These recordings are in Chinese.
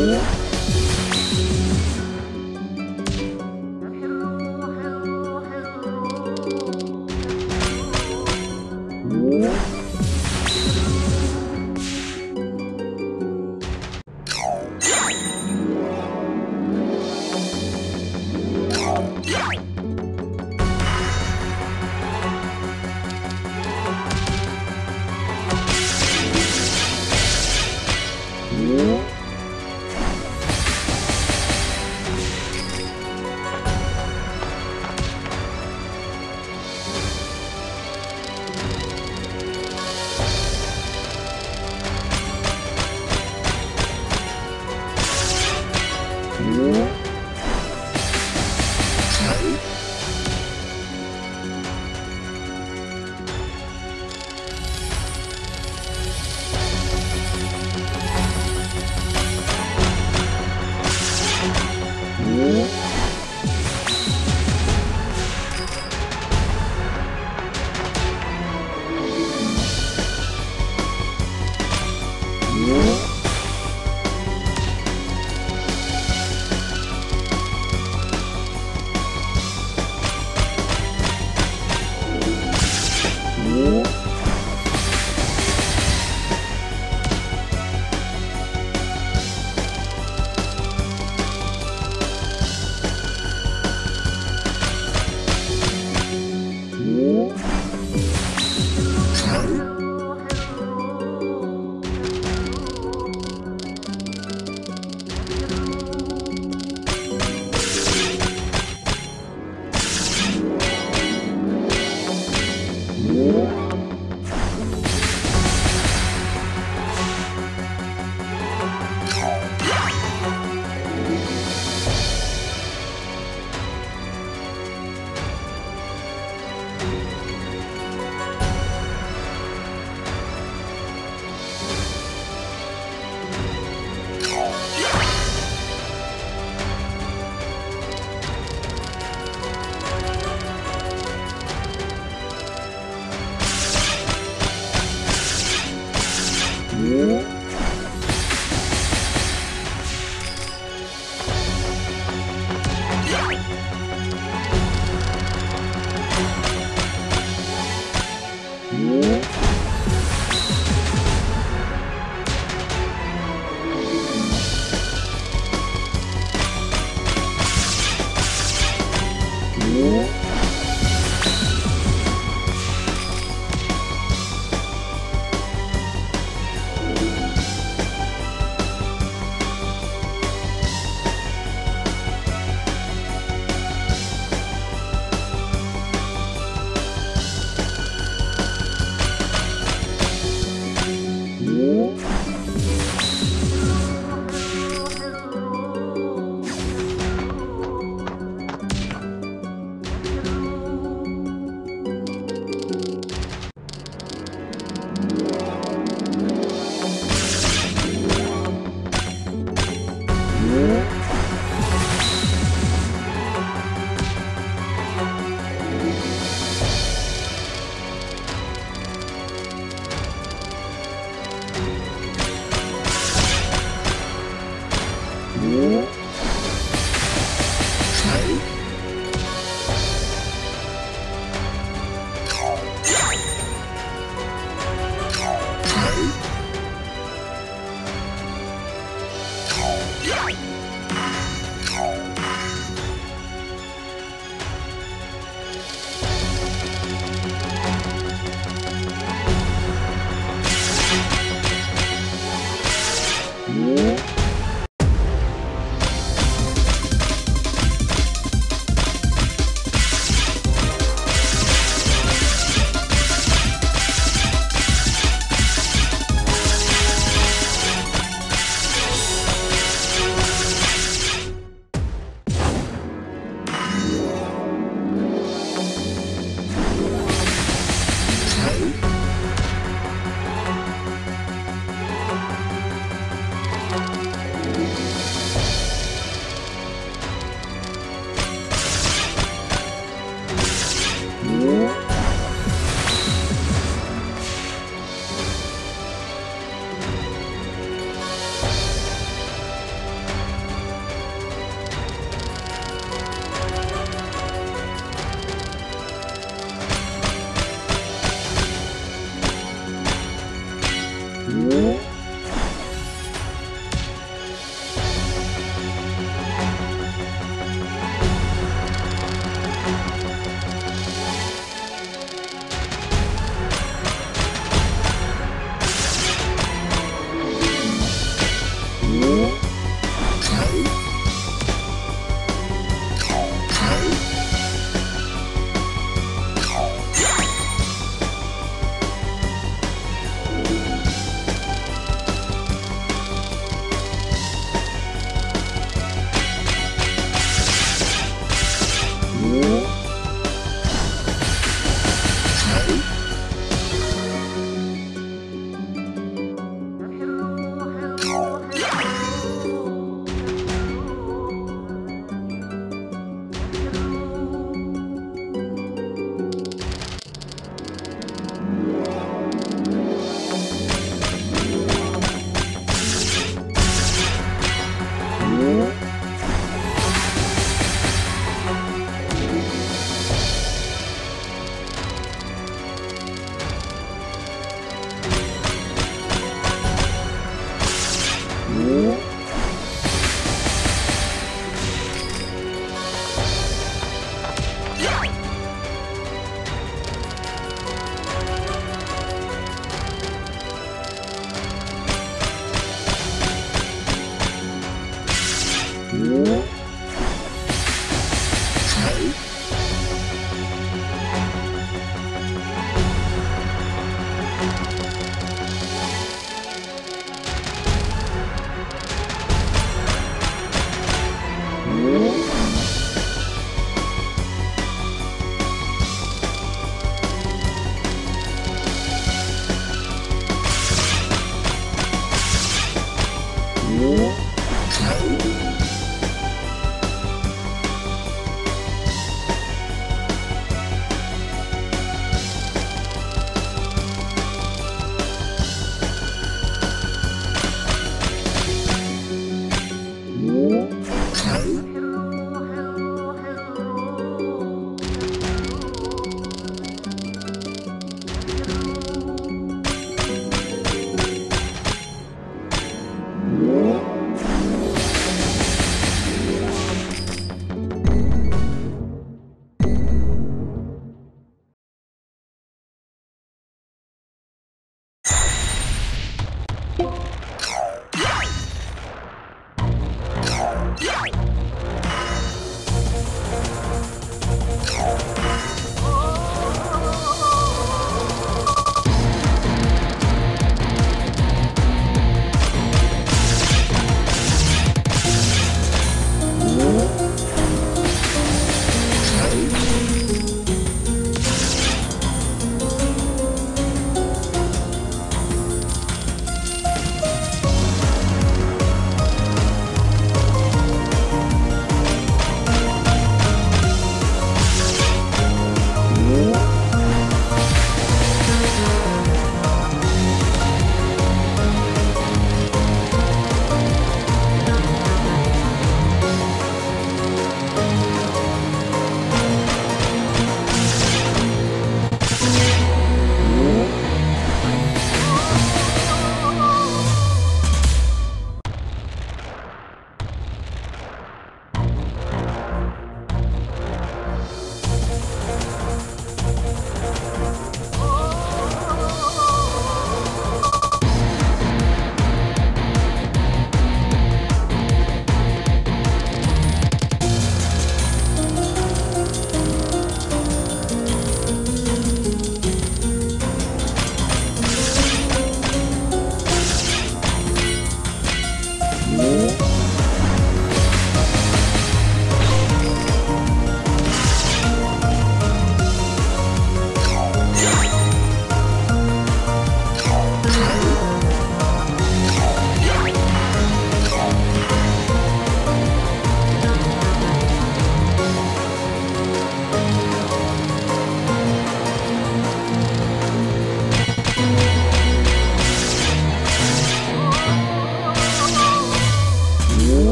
Ooh.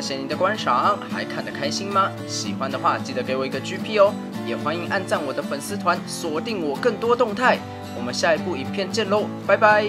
谢谢您的观赏，还看得开心吗？喜欢的话记得给我一个 GP 哦，也欢迎按赞我的粉丝团，锁定我更多动态。我们下一部影片见喽，拜拜。